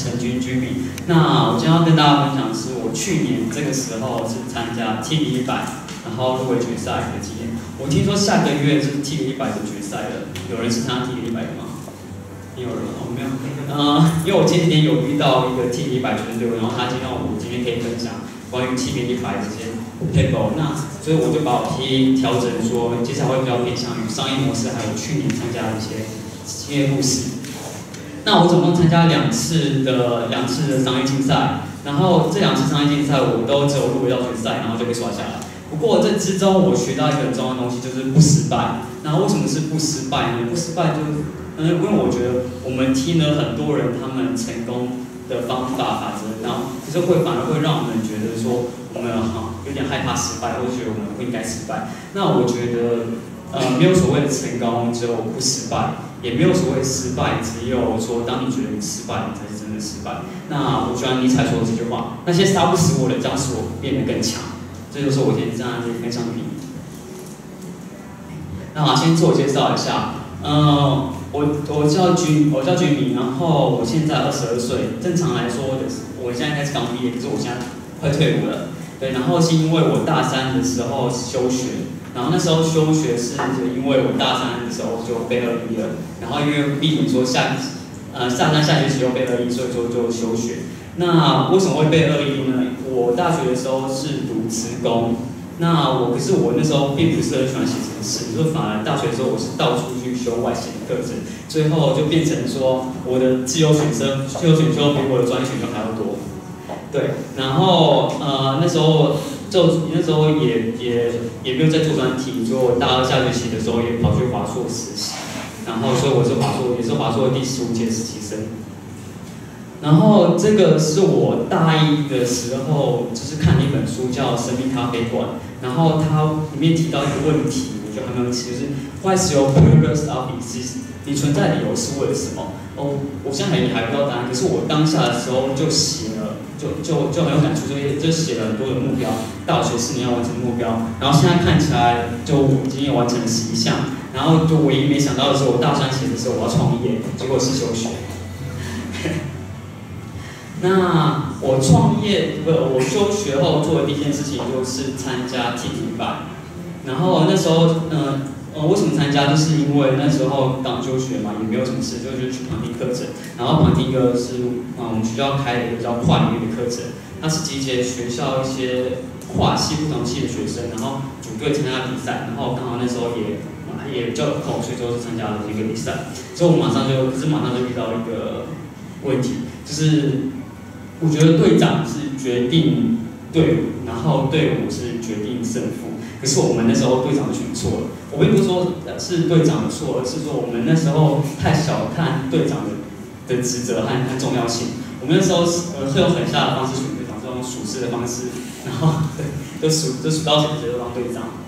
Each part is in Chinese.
陈军军民。那我今天要跟大家分享的是我去年这个时候是参加 T B 一百，然后入围决赛的经验。我听说下个月是 T B 一百的决赛了，有人是参加 T B 一百的吗？你有人吗？我没有。呃，因为我前几天有遇到一个 T B 一百选手，然后他今天我今天可以分享关于 T B 一百这些 table，那所以我就把我 T 调整说，接下来会比较偏向于商业模式，还有去年参加的一些经验故事。那我总共参加两次的两次的商业竞赛，然后这两次商业竞赛我都只有入围到决赛，然后就被刷下来。不过这之中我学到一个很重要的东西，就是不失败。那为什么是不失败呢？不失败就是，嗯，因为我觉得我们听了很多人他们成功的方法法则，然后其实会反而会让我们觉得说我们哈有点害怕失败，或者觉得我们不应该失败。那我觉得，呃，没有所谓的成功，只有不失败。也没有所谓失败，只有说当你觉得你失败，你才是真的失败。那我喜欢尼采说的这句话：那些杀不死我的，将使我变得更强。这就是我今天这样子分享的意义。那好，先自我介绍一下。嗯，我我叫君，我叫君明，然后我现在二十二岁。正常来说，我现在开始刚毕业，可是我现在快退伍了。对，然后是因为我大三的时候休学。然后那时候休学是因为我大三的时候就背二一了，然后因为毕竟说下，呃大三下学期又背二一，所以说就休学。那为什么会背二一呢？我大学的时候是读职工，那我可是我那时候并不是很喜欢写程式，就反而大学的时候我是到处去修外写的课程，最后就变成说我的自由选生自由选修比我的专业选修还要多。对，然后呃那时候。就那时候也也也没有在做专题，所以我大二下学期的时候也跑去华硕实习，然后所以我是华硕也是华硕的第十五届实习生。然后这个是我大一的时候，就是看了一本书叫《生命咖啡馆》，然后它里面提到一个问题，我觉得很有意思，就是 What's your purpose of exist？你存在理由是为了什么？哦，我现在还还不知道答案，可是我当下的时候就写了。就就就很有感触，所以就写了很多的目标，大学四年要完成目标，然后现在看起来就已经有完成了十一项，然后就唯一没想到的是，我大三写的时候我要创业，结果是休学。那我创业不，我休学后做的第一件事情就是参加 T T 班，然后那时候嗯。呃为什么参加？就是因为那时候刚休学嘛，也没有什么事，就就去旁听课程。然后旁听一个是啊，我们学校开的一个叫跨领域的课程，它是集结学校一些跨系不同系的学生，然后组队参加比赛。然后刚好那时候也也比较空，所以就是参加了这个比赛。所以我马上就，可是马上就遇到一个问题，就是我觉得队长是决定队伍，然后队伍是决定胜负。可是我们那时候队长选错了，我并不是说是队长的错，而是说我们那时候太小看队长的的职责和和重要性。我们那时候是呃会用很下的方式选队长，这种数事的方式，然后对，就数就数到谁谁就当队长。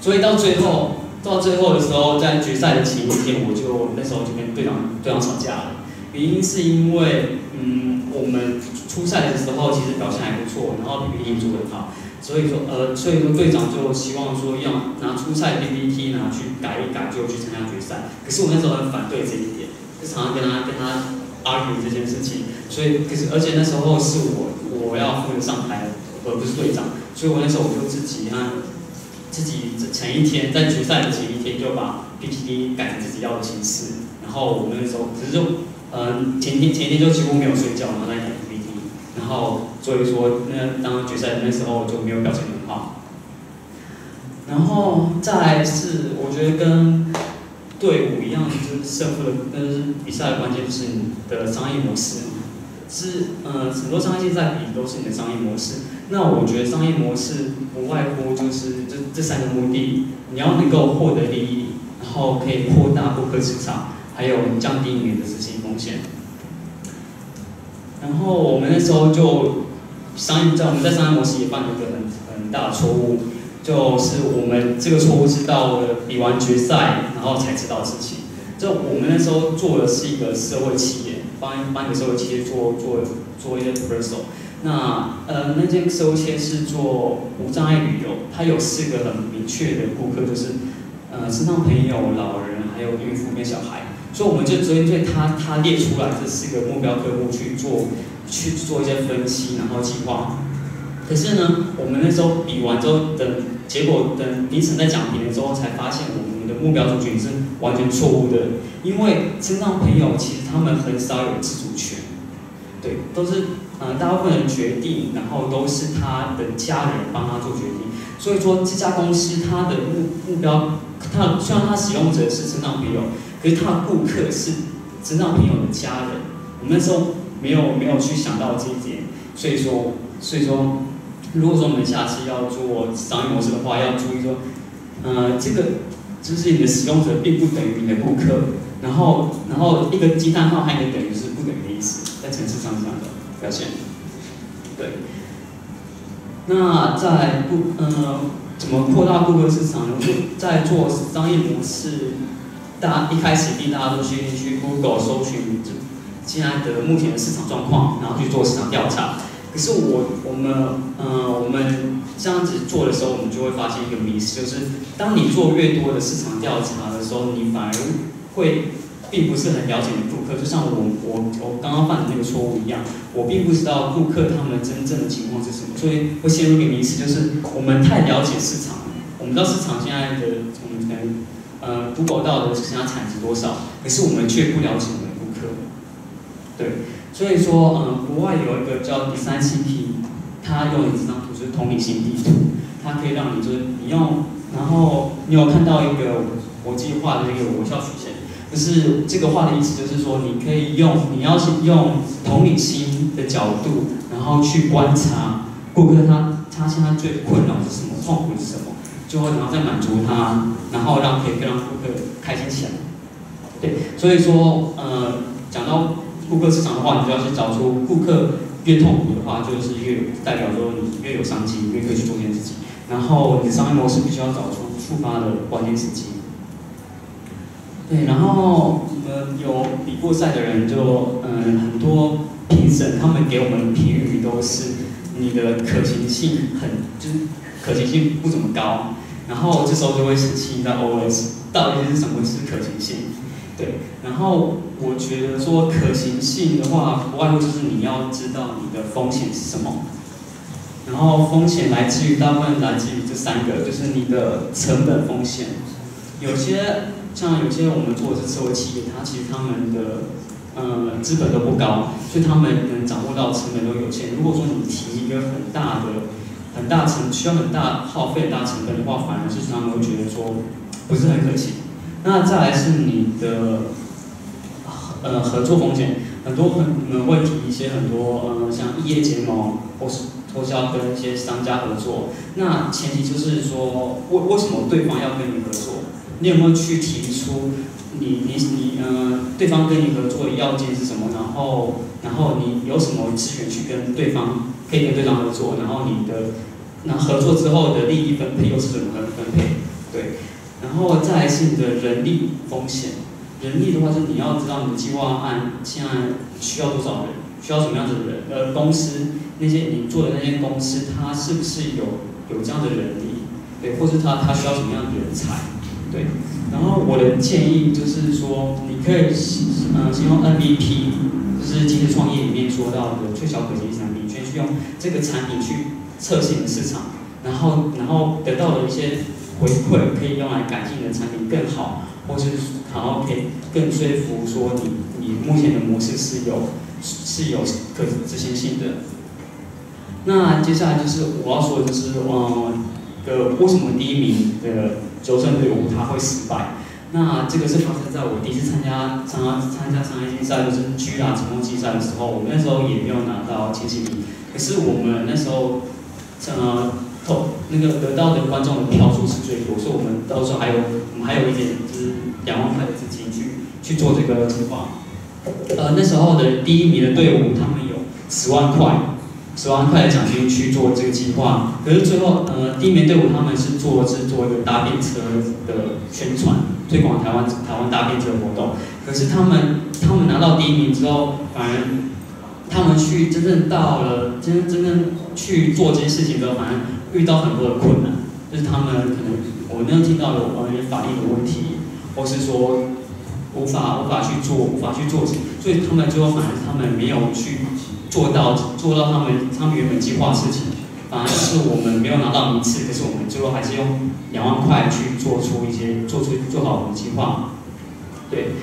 所以到最后到最后的时候，在决赛的前一天，我就那时候就跟队长队长吵架了。原因是因为嗯，我们初赛的时候其实表现还不错，然后 PPT 做得很好。所以说，呃，所以说队长就希望说要拿初赛 PPT 拿去改一改，就去参加决赛。可是我那时候很反对这一点，就常常跟他跟他 argue 这件事情。所以，可是而且那时候是我我要负责上台，而不是队长。所以我那时候我就自己啊自己前一天在决赛的前一天就把 PPT 改成自己要的形式。然后我们那时候只是就，嗯，前天前天就几乎没有睡觉，然后在改。然后，所以说，那当决赛那时候就没有表现很好。然后再来是，我觉得跟队伍一样，就是胜负的，跟比赛的关键就是你的商业模式。是，呃，很多商业竞赛比都是你的商业模式。那我觉得商业模式不外乎就是这这三个目的：你要能够获得利益，然后可以扩大顾客市场，还有降低你的执行风险。然后我们那时候就商业在我们在商业模式也犯了一个很很大的错误，就是我们这个错误是到了比完决赛然后才知道事情。就我们那时候做的是一个社会企业，帮帮一个社会企业做做做一些 proposal。那呃那间社会企业是做无障碍旅游，它有四个很明确的顾客，就是呃身上朋友、老人还有孕妇跟小孩。所以我们就针对他他列出来这四个目标科目去做去做一些分析，然后计划。可是呢，我们那时候比完之后，等结果等评审在讲评的时候，才发现我们的目标族群是完全错误的。因为身障朋友其实他们很少有自主权，对，都是呃大部分人决定，然后都是他的家人帮他做决定。所以说这家公司它的目目标，它虽然它使用者是身障朋友，可是他的顾客是身障朋友的家人。我们那时候没有没有去想到这一点，所以说所以说。如果说我们下次要做商业模式的话，要注意说，呃，这个就是你的使用者并不等于你的顾客，然后，然后一个惊叹号还能等于是不等于的意思，在城市上这样的表现。对。那在顾呃怎么扩大顾客市场呢？在做商业模式，大家一开始一定大家都先去 Google 搜寻现在的目前的市场状况，然后去做市场调查。可是我我们嗯我们这样子做的时候，我们就会发现一个迷思，就是当你做越多的市场调查的时候，你反而会并不是很了解你顾客。就像我我我刚刚犯的那个错误一样，我并不知道顾客他们真正的情况是什么，所以会陷入一个迷思，就是我们太了解市场，我们知道市场现在的我们可能呃 Google 到的想要产值多少，可是我们却不了解我们的顾客，对。所以说，嗯，国外有一个叫 Design CP，它用的这张图是同理心地图，它可以让你就是你用，然后你有看到一个我计划的一个微笑曲线，就是这个画的意思就是说，你可以用你要是用同理心的角度，然后去观察顾客他他现在最困扰是什么，痛苦是什么，就会然后再满足他，然后让可以让顾客开心起来。对，所以说，呃，讲到。顾客市场的话，你就要去找出顾客越痛苦的话，就是越代表说你越有商机，越可以去做件事情。然后你的商业模式必须要找出触发的关键时机。对，然后呃有比过赛的人就嗯很多评审，他们给我们的评语都是你的可行性很就是可行性不怎么高。然后这时候就会生气到 OS，到底是什么是可行性？对，然后我觉得说可行性的话，不外乎就是你要知道你的风险是什么，然后风险来自于大部分来自于这三个，就是你的成本风险。有些像有些我们做的是社会企业，它其实他们的呃资本都不高，所以他们能掌握到成本都有限。如果说你提一个很大的、很大成需要很大耗费、很大成本的话，反而是他们会觉得说不是很可行。那再来是你的，呃，合作风险，很多很你们会提一些很多，呃，像异业结盟，或是或是要跟一些商家合作。那前提就是说，为为什么对方要跟你合作？你有没有去提出你你你呃，对方跟你合作的要件是什么？然后然后你有什么资源去跟对方可以跟对方合作？然后你的那合作之后的利益分配又是怎么分分配？对。然后再来是你的人力风险，人力的话就是你要知道你的计划案现在需要多少人，需要什么样子的人，呃，公司那些你做的那些公司，它是不是有有这样的人力，对，或是它它需要什么样的人才，对。然后我的建议就是说，你可以呃先用 MVP，就是今日创业里面说到的最小可行产品，先去用这个产品去测试市场，然后然后得到了一些。回馈可以用来改进你的产品更好，或是然后可以更说服说你你目前的模式是有是有可执行性的。那接下来就是我要说的就是，嗯，个为什么第一名的纠正队伍他会失败？那这个是发生在我第一次参加参加参加商业竞赛，就是 G 大成功竞赛的时候，我们那时候也没有拿到前几名，可是我们那时候，呃。那个得到的观众的票数是最多，所以我们到时候还有我们还有一点就是两万块的资金去去做这个计划。呃，那时候的第一名的队伍，他们有十万块，十万块的奖金去做这个计划。可是最后，呃，第一名队伍他们是做是做一个搭便车的宣传，推广台湾台湾大便车活动。可是他们他们拿到第一名之后，反而他们去真正到了真真正去做这件事情之后，反而遇到很多的困难，就是他们可能我那听到有关于法律的问题，或是说无法无法去做，无法去做，所以他们最后反而他们没有去做到做到他们他们原本计划的事情，反而是我们没有拿到名次，可是我们最后还是用两万块去做出一些做出做好我们的计划，对。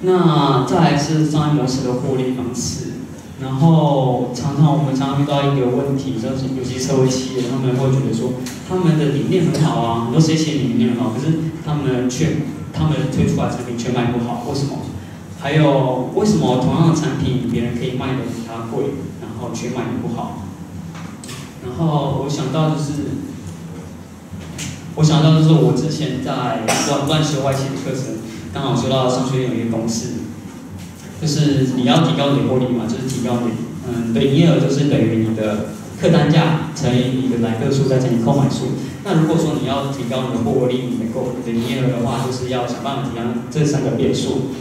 那再来是商业模式的获利方式，然后常常我们常常遇到一个问题，就是有些社会企业他们会觉得说，他们的理念很好啊，很多这些理念很好，可是他们却他们推出来产品却卖不好，为什么？还有为什么同样的产品别人可以卖的比他贵，然后却卖的不好？然后我想到就是，我想到就是我之前在乱乱学外企的课程。刚好说到商学院有一个公式，就是你要提高你的获利嘛，就是提高你，嗯，对，营业额就是等于你的客单价乘以你的来客数再乘以购买数。那如果说你要提高你的获利、你的购、你的营业额的话，就是要想办法提高这三个变数。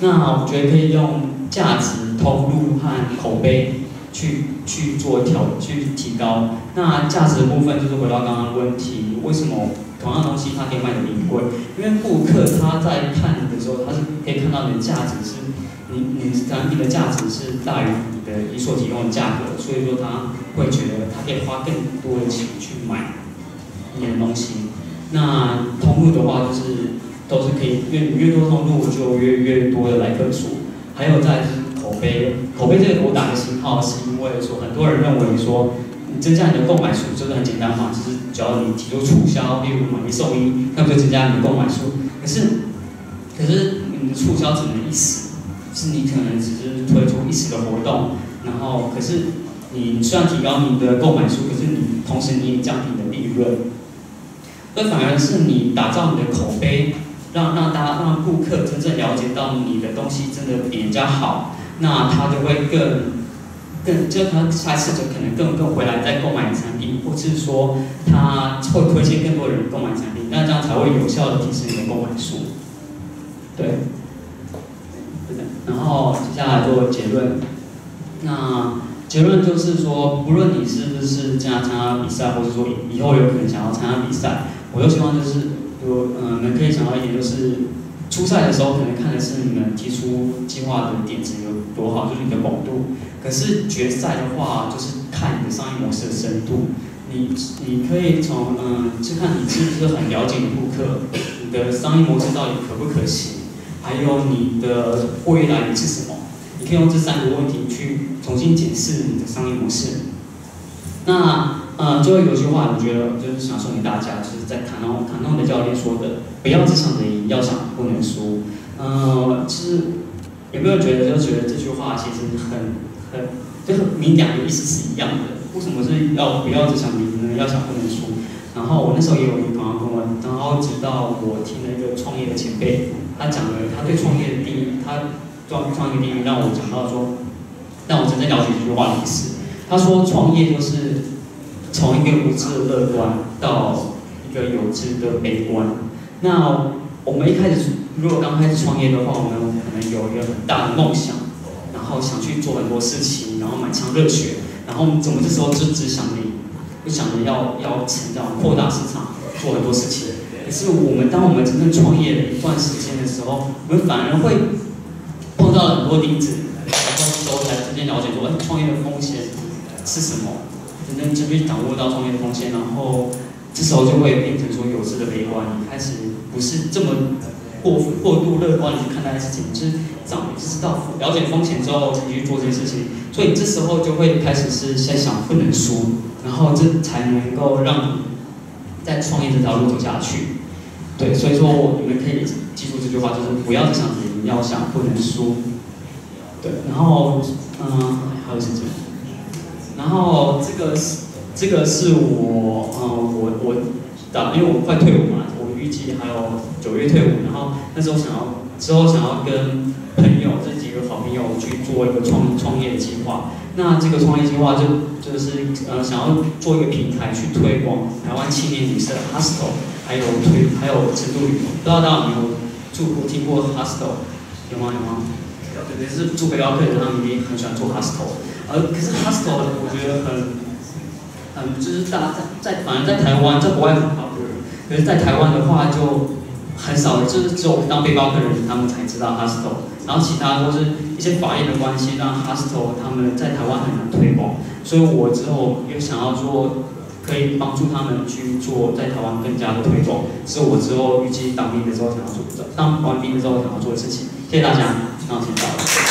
那我觉得可以用价值、通路和口碑去去做调、去提高。那价值部分就是回到刚刚的问题，为什么？同样东西，它可以卖的比贵，因为顾客他在看的时候，他是可以看到你的价值是，你你产品的价值是大于你的你所提供的价格，所以说他会觉得他可以花更多的钱去买你的东西。那通路的话，就是都是可以越越多通路就越越多的来客数，还有在碑，口碑这个我打个星号，是因为说很多人认为说。你增加你的购买数，这个很简单嘛，就是只要你提出促销，例如买一送一，那不就增加你的购买数？可是，可是你的促销只能一时，是你可能只是推出一时的活动，然后可是你虽然提高你的购买数，可是你同时你也降低你的利润，那反而是你打造你的口碑，让让大家让顾客真正了解到你的东西真的比人家好，那他就会更。更，就他下次就可能更更回来再购买产品，或是说他会推荐更多人购买产品，那这样才会有效的提升你的购买数。对，然后接下来做结论。那结论就是说，不论你是不是将来参加比赛，或者说以以后有可能想要参加比赛，我都希望就是有嗯，们可以想到一点就是，初赛的时候可能看的是你们提出计划的点子有多好，就是你的广度。可是决赛的话，就是看你的商业模式的深度。你你可以从嗯，就看你是不是很了解你顾客，你的商业模式到底可不可行，还有你的获利来源是什么。你可以用这三个问题去重新检视你的商业模式。那呃，最后有句话，我觉得就是想送给大家，就是在卡诺卡诺的教练说的：不要只想着赢，要想不能输。嗯，其实有没有觉得就觉得这句话其实很。很，就是你两个意思是一样的，为什么是要不要只想赢呢？要想不能输。然后我那时候也有一个朋友跟我，然后直到我听了一个创业的前辈，他讲了他对创业的定义，他创创业定义让我讲到说，让我真正了解这句话的意思。他说创业就是从一个无知的乐观到一个有知的悲观。那我们一开始如果刚开始创业的话，我们可能有一个很大的梦想。然后想去做很多事情，然后满腔热血，然后怎么这时候就只想你，就想着要要成长、扩大市场，做很多事情。可是我们当我们真正创业一段时间的时候，我们反而会碰到了很多钉子，然后这时候才逐渐了解说，哎，创业的风险是什么？真正真正掌握到创业的风险，然后这时候就会变成说有质的悲观，开始不是这么。过过度乐观去看待事情，就是早就知道了解风险之后才去做这件事情，所以这时候就会开始是先想不能输，然后这才能够让你在创业这条路走下去。对，所以说你们可以记住这句话，就是不要想赢，要想不能输。对，然后嗯，还有时间，然后这个是这个是我嗯我我打，因为我快退伍嘛。我预计还有九月退伍，然后那时候想要之后想要跟朋友这几个好朋友去做一个创创业计划。那这个创业计划就就是呃想要做一个平台去推广台湾青年旅社 hostel，还有推还有深度旅游。不知道大家有没有住过听过 hostel？有吗有吗？对，是住北高客人，他们一定很喜欢做 hostel。呃，可是 hostel 我觉得很很就是大家在在反正在台湾在国外很好。可是，在台湾的话，就很少，就是只有当背包客人他们才知道 hostel，然后其他都是一些法律的关系，让 hostel 他们在台湾很难推广，所以我之后又想要做，可以帮助他们去做在台湾更加的推广，是我之后预计当兵的时候想要做的，当完兵的时候想要做的事情。谢谢大家，那我先到了。